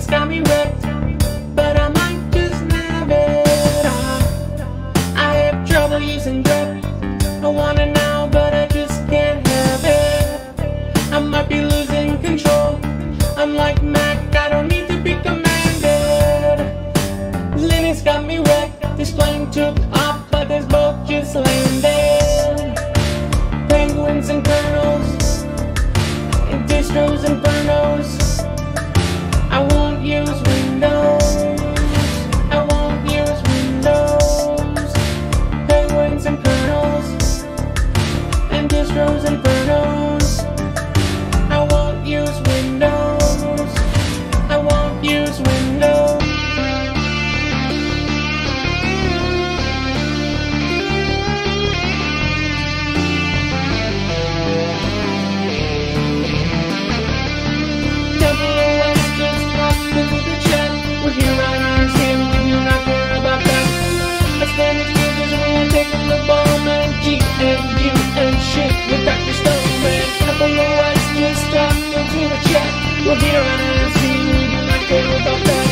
Linux got me wrecked, but I might just have it. I, I have trouble using grep. I want it now, but I just can't have it. I might be losing control. Unlike Mac, I don't need to be commanded. Linux got me wrecked. This plane took off, but this boat just landed. Penguins and kernels, and distros and shit with Dr. Stoneman. WOS just dropped into the chat. We're here on our team, we do not care about that.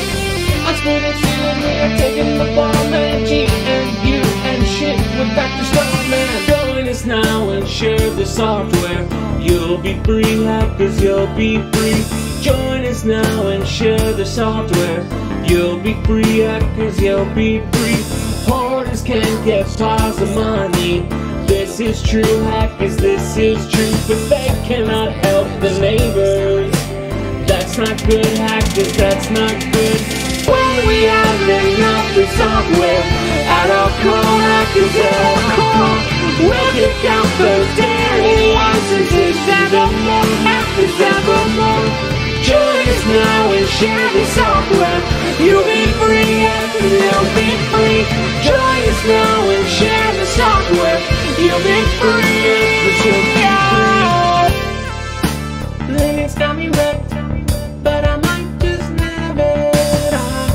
On Spanish builders, we are taking the bomb and G and U and shit with Dr. Stoneman. Join us now and share the software. You'll be free, hackers, you'll be free. Join us now and share the software. You'll be free, hackers, you'll be free. Hoarders can get piles of money. This is true, hackers, this is true. But they cannot help the neighbors. That's not good, hackers, that's not good. When we have enough of software, at our core, hackers at our core, we'll kick out those daily licenses evermore, hackers evermore. Join us now and share the software. You'll be free, hackers, you'll be free. Join us now and share somewhere you'll be free. But you'll be free. Got me but I might just it off.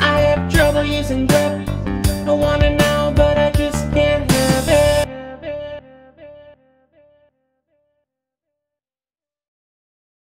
I have trouble using. I wanna know.